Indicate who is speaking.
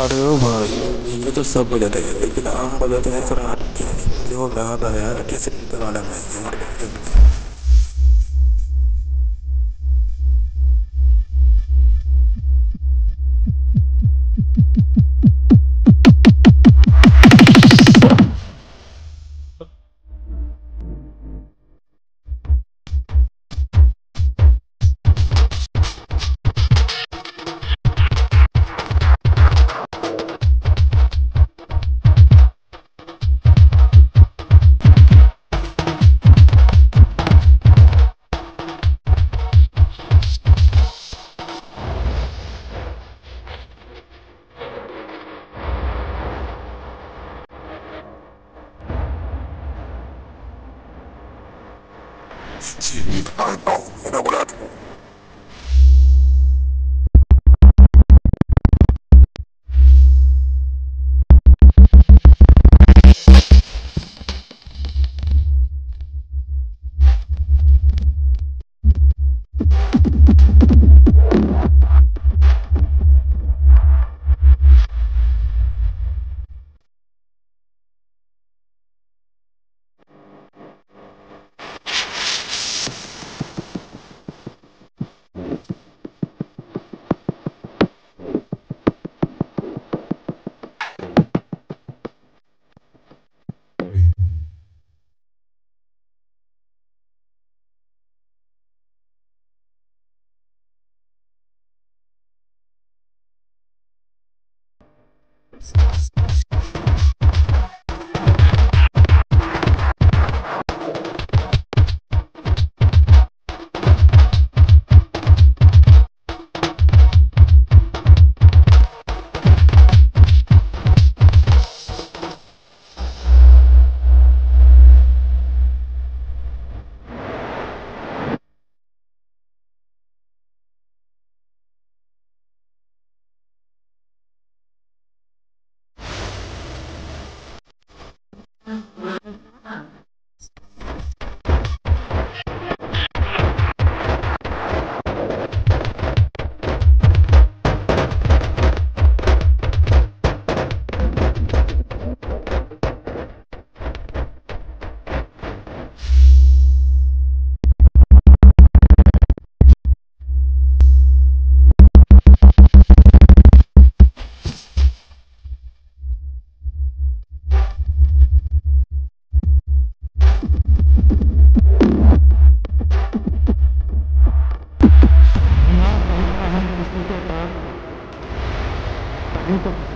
Speaker 1: अरे ओ भाई, ये तो सब बजाते हैं लेकिन हम बजाते हैं थोड़ा जो गाना है 去你到我的。Thanks. Stupid.